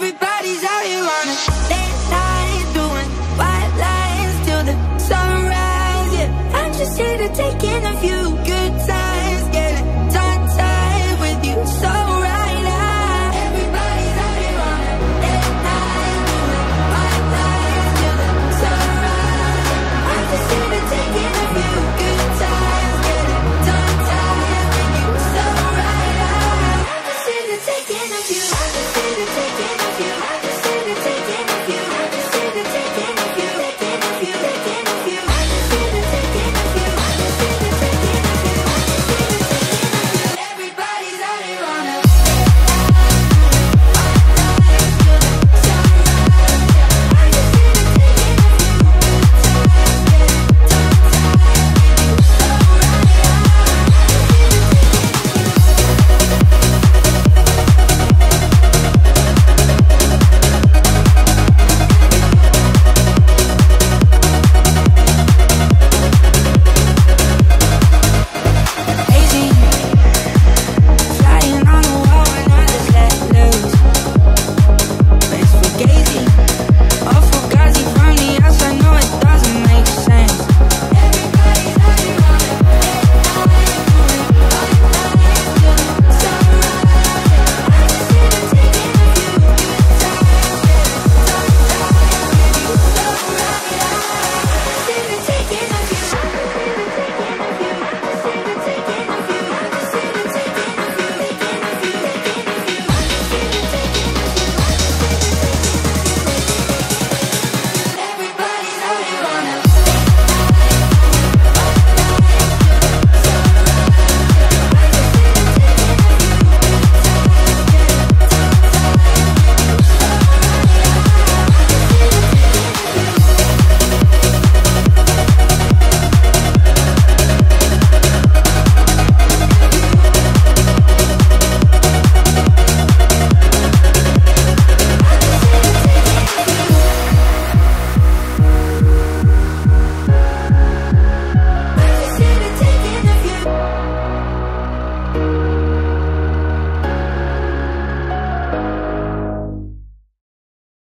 Everybody's out here on a late night Doing white lines till the sunrise, yeah I'm just here to take in a view